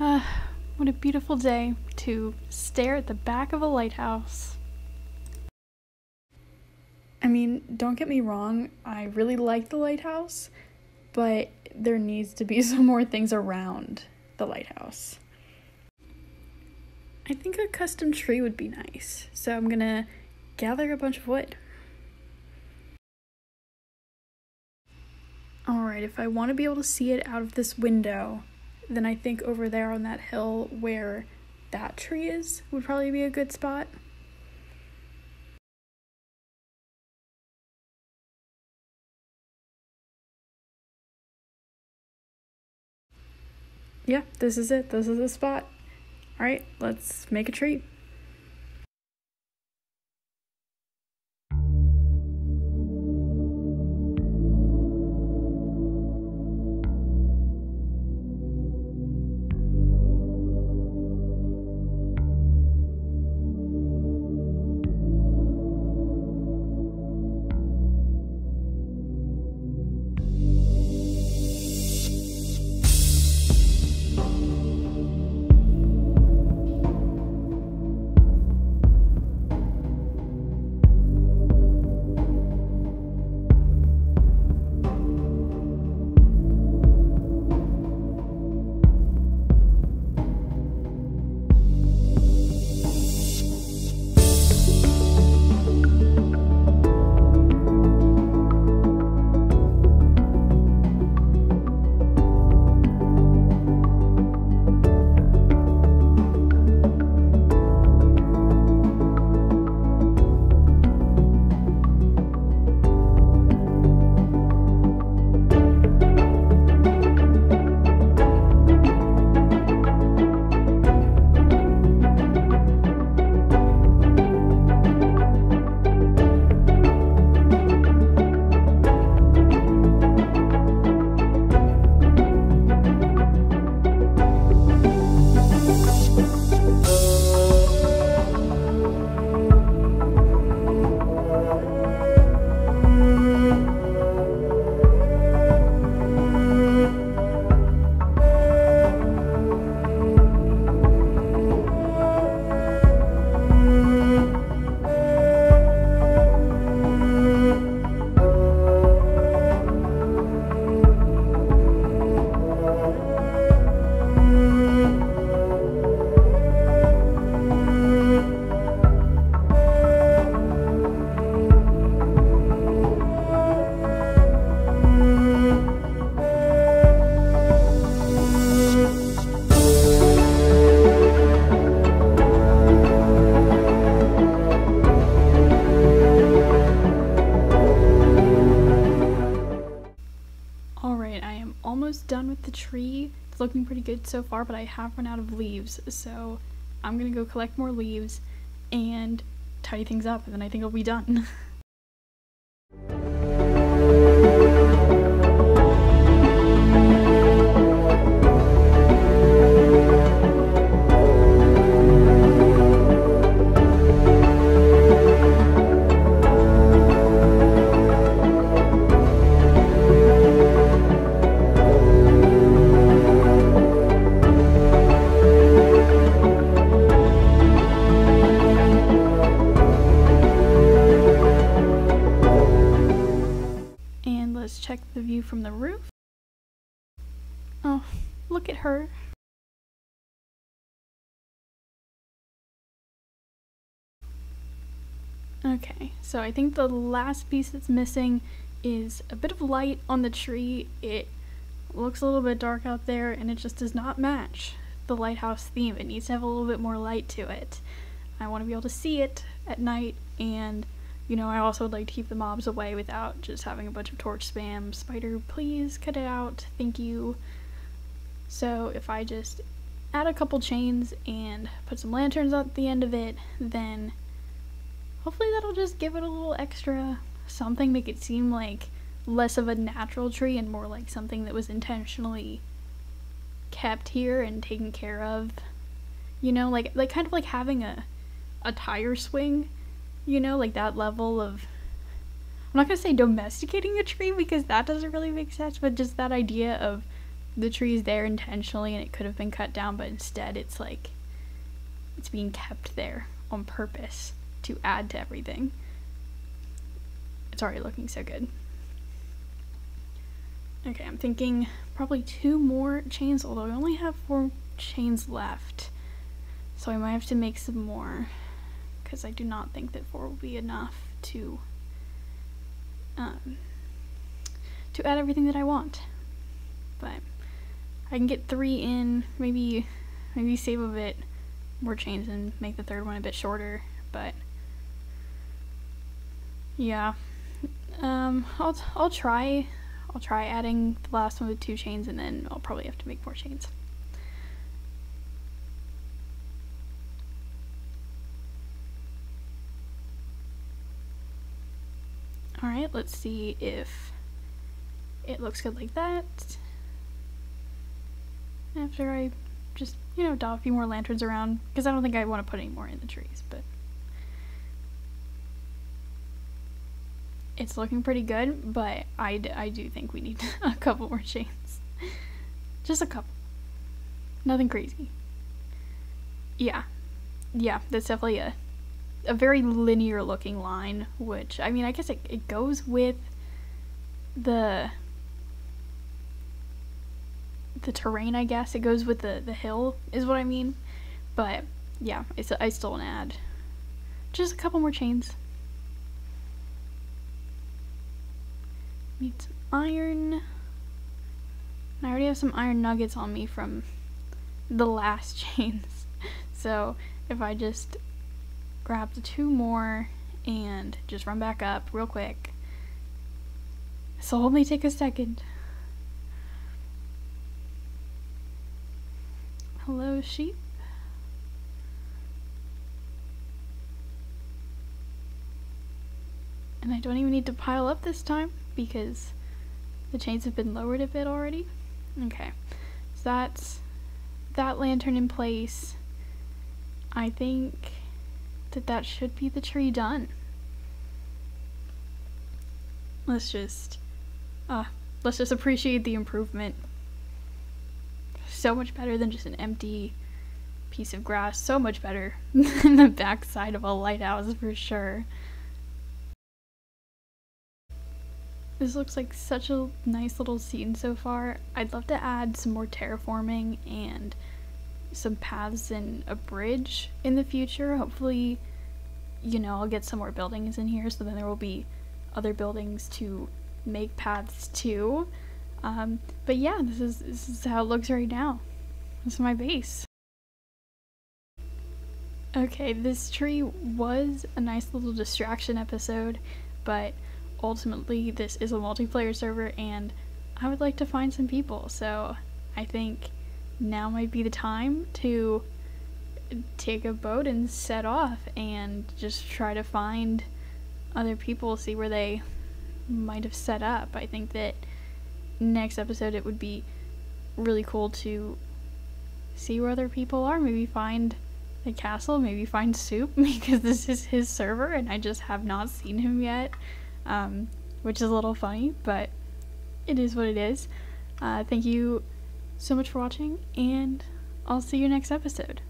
Ah, what a beautiful day to stare at the back of a lighthouse. I mean, don't get me wrong, I really like the lighthouse, but there needs to be some more things around the lighthouse. I think a custom tree would be nice, so I'm gonna gather a bunch of wood. Alright, if I want to be able to see it out of this window, then I think over there on that hill where that tree is would probably be a good spot. Yeah, this is it. This is the spot. Alright, let's make a tree. Good so far, but I have run out of leaves, so I'm gonna go collect more leaves and tidy things up, and then I think I'll be done. the view from the roof. Oh, look at her. Okay, so I think the last piece that's missing is a bit of light on the tree. It looks a little bit dark out there and it just does not match the lighthouse theme. It needs to have a little bit more light to it. I want to be able to see it at night and you know, I also would like to keep the mobs away without just having a bunch of torch spam. Spider, please cut it out. Thank you. So if I just add a couple chains and put some lanterns at the end of it, then hopefully that'll just give it a little extra something, make it seem like less of a natural tree and more like something that was intentionally kept here and taken care of. You know, like like kind of like having a a tire swing, you know, like that level of I'm not gonna say domesticating a tree because that doesn't really make sense, but just that idea of the tree is there intentionally and it could have been cut down, but instead it's like it's being kept there on purpose to add to everything. It's already looking so good. Okay, I'm thinking probably two more chains, although I only have four chains left. So I might have to make some more because I do not think that four will be enough to um, to add everything that I want. But I can get three in, maybe maybe save a bit more chains and make the third one a bit shorter, but yeah. Um, I'll I'll try I'll try adding the last one with two chains and then I'll probably have to make more chains. Alright, let's see if it looks good like that. After I just, you know, dot a few more lanterns around, because I don't think I want to put any more in the trees, but it's looking pretty good, but I, I do think we need a couple more chains. Just a couple. Nothing crazy. Yeah. Yeah, that's definitely a a very linear looking line, which I mean, I guess it, it goes with the the terrain. I guess it goes with the the hill is what I mean. But yeah, it's I still want to add just a couple more chains. Need some iron. I already have some iron nuggets on me from the last chains. So if I just grab the two more and just run back up real quick. So only take a second. Hello, sheep. And I don't even need to pile up this time because the chains have been lowered a bit already. Okay, so that's that lantern in place. I think that that should be the tree done. Let's just, uh, let's just appreciate the improvement. So much better than just an empty piece of grass. So much better than the backside of a lighthouse for sure. This looks like such a nice little scene so far. I'd love to add some more terraforming and some paths and a bridge in the future. Hopefully, you know, I'll get some more buildings in here so then there will be other buildings to make paths to. Um, but yeah, this is this is how it looks right now. This is my base. Okay, this tree was a nice little distraction episode, but ultimately this is a multiplayer server and I would like to find some people, so I think now might be the time to take a boat and set off and just try to find other people, see where they might have set up. I think that next episode it would be really cool to see where other people are, maybe find the castle, maybe find Soup because this is his server and I just have not seen him yet, um, which is a little funny, but it is what it is. Uh, thank you so much for watching, and I'll see you next episode.